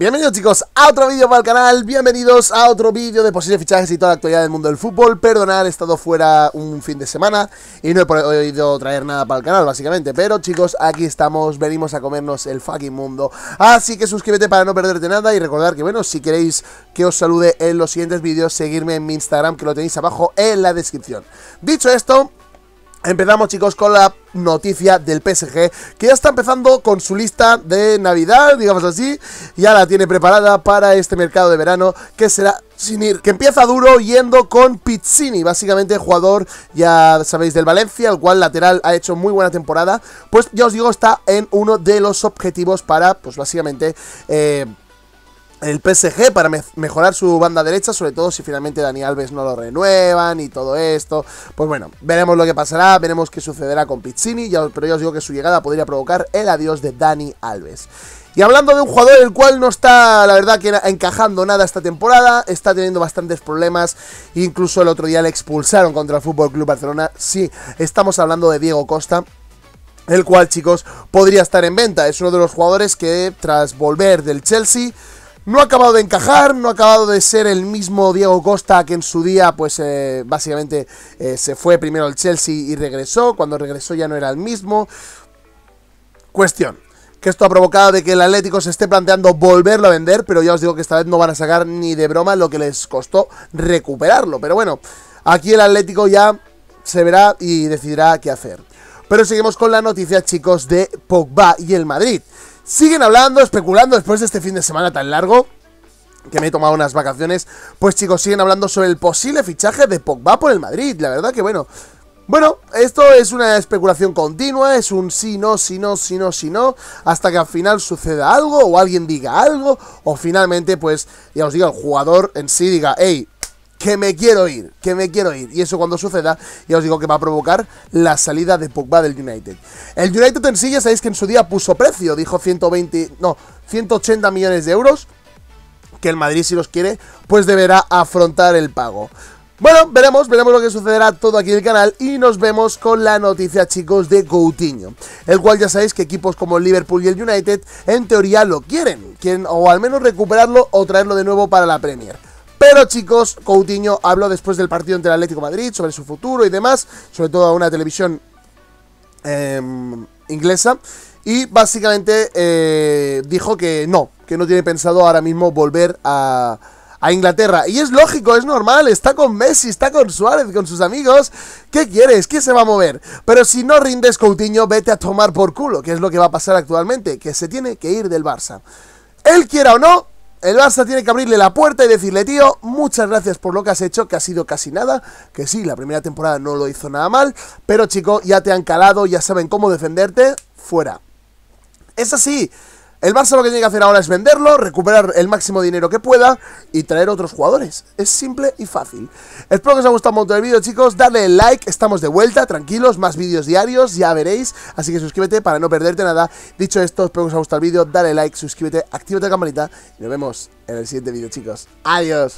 Bienvenidos chicos a otro vídeo para el canal, bienvenidos a otro vídeo de posibles fichajes y toda la actualidad del mundo del fútbol. Perdonad, he estado fuera un fin de semana y no he podido traer nada para el canal básicamente. Pero chicos, aquí estamos, venimos a comernos el fucking mundo. Así que suscríbete para no perderte nada y recordar que bueno, si queréis que os salude en los siguientes vídeos Seguirme en mi Instagram que lo tenéis abajo en la descripción. Dicho esto, Empezamos chicos con la noticia del PSG Que ya está empezando con su lista de Navidad, digamos así Ya la tiene preparada para este mercado de verano Que será sin ir Que empieza duro yendo con Pizzini Básicamente jugador, ya sabéis, del Valencia El cual lateral ha hecho muy buena temporada. Pues ya os digo, está en uno de los objetivos para, pues básicamente... Eh, el PSG para mejorar su banda derecha, sobre todo si finalmente Dani Alves no lo renuevan y todo esto. Pues bueno, veremos lo que pasará, veremos qué sucederá con Pizzini, pero ya os digo que su llegada podría provocar el adiós de Dani Alves. Y hablando de un jugador el cual no está, la verdad, que encajando nada esta temporada, está teniendo bastantes problemas, incluso el otro día le expulsaron contra el Fútbol Club Barcelona. Sí, estamos hablando de Diego Costa, el cual, chicos, podría estar en venta. Es uno de los jugadores que, tras volver del Chelsea, no ha acabado de encajar, no ha acabado de ser el mismo Diego Costa que en su día, pues eh, básicamente eh, se fue primero al Chelsea y regresó. Cuando regresó ya no era el mismo. Cuestión. Que esto ha provocado de que el Atlético se esté planteando volverlo a vender, pero ya os digo que esta vez no van a sacar ni de broma lo que les costó recuperarlo. Pero bueno, aquí el Atlético ya se verá y decidirá qué hacer. Pero seguimos con la noticia, chicos, de Pogba y el Madrid. Siguen hablando, especulando después de este fin de semana tan largo que me he tomado unas vacaciones, pues chicos, siguen hablando sobre el posible fichaje de Pogba por el Madrid. La verdad que bueno, bueno, esto es una especulación continua, es un sí, no, sí, no, sí, no, sí, no, hasta que al final suceda algo o alguien diga algo, o finalmente, pues, ya os digo, el jugador en sí diga, hey, que me quiero ir, que me quiero ir. Y eso cuando suceda, ya os digo que va a provocar la salida de Pogba del United. El United en sí ya sabéis que en su día puso precio, dijo 120, no, 180 millones de euros, que el Madrid si los quiere, pues deberá afrontar el pago. Bueno, veremos, veremos lo que sucederá todo aquí en el canal y nos vemos con la noticia, chicos, de Coutinho. El cual ya sabéis que equipos como el Liverpool y el United en teoría lo quieren, quieren o al menos recuperarlo o traerlo de nuevo para la Premier. Pero chicos, Coutinho habló después del partido entre el Atlético Madrid sobre su futuro y demás, sobre todo a una televisión em, inglesa. Y básicamente eh, dijo que no, que no tiene pensado ahora mismo volver a, a Inglaterra. Y es lógico, es normal, está con Messi, está con Suárez, con sus amigos. ¿Qué quieres? ¿Qué se va a mover? Pero si no rindes Coutinho, vete a tomar por culo, que es lo que va a pasar actualmente, que se tiene que ir del Barça. Él quiera o no, el Barça tiene que abrirle la puerta y decirle, tío, muchas gracias por lo que has hecho, que ha sido casi nada, que sí, la primera temporada no lo hizo nada mal, pero chico, ya te han calado, ya saben cómo defenderte, fuera. Es así, el Barça lo que tiene que hacer ahora es venderlo, recuperar el máximo dinero que pueda y traer otros jugadores. Es simple y fácil. Espero que os haya gustado mucho el vídeo, chicos. Dale like, estamos de vuelta, tranquilos, más vídeos diarios, ya veréis. Así que suscríbete para no perderte nada. Dicho esto, espero que os haya gustado el vídeo. Dale like, suscríbete, activa la campanita y nos vemos en el siguiente vídeo, chicos. Adiós.